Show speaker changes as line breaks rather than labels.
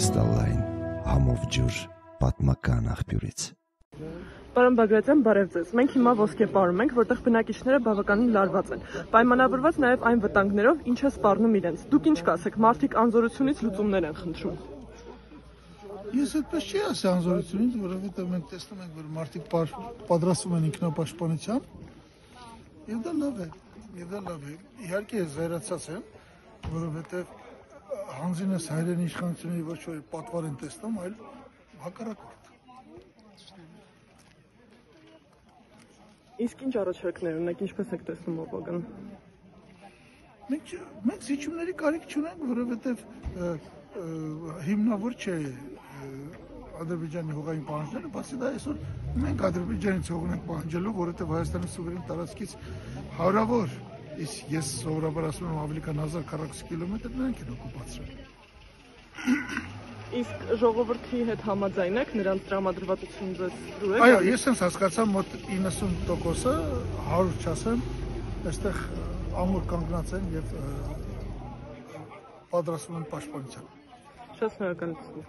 կրիստալային համով ջուր պատմական աղբյուրից։
Պարոն Բագրատյան, բարև ձեզ։ Մենք հիմա ոսկե պարում ենք, որտեղ բնակիչները բավականին լարված են։ Պայմանավորված նաև այն վտանգներով, ինչ է սպառնում իրենց։ Դուք ինչ կասեք, մարդիկ անզորությունից լուծումներ են խնդրում։
Ես այդպես չի ասի անզորությունից, որովհետև մենք տեսնում ենք, որ մարդիկ պատրաստվում են ինքնապաշտպանության, եւ դա լավ է, եւ դա լավ է։ Իհարկե զայրացած եմ, որովհետև հանձինս հայրենի իշխանությունների ոչ որ պատվար են տեսնում, այլ հակառակորդ։
Իսկ ինչ առաջարկներ ունեք, ինչպես եք տեսնում ապագան։
Մենք մենք զիջումների կարիք չունենք, որովհետև հիմնավոր չէ Ադրբեջանի հողային պահանջները, բացի դա այսօր մենք Ադրբեջանից հողն ենք պահանջելու, որովհետև Հայաստանի սուվերեն տարածքից հարավոր իսկ ես սովորաբար ասում եմ ավելի քան 1000 քառակուսի կիլոմետր նրանք են օկուպացրել։
Իսկ ժողովրդի հետ համաձայն եք նրանց տրամադրվածություն ձեզ դու եք։
Այո, ես եմ հասկացա մոտ 90%-ը 100 չասեմ, այստեղ ամուր կանգնած են եւ պատրաստվում են պաշտպանության։
Շատ շնորհակալություն։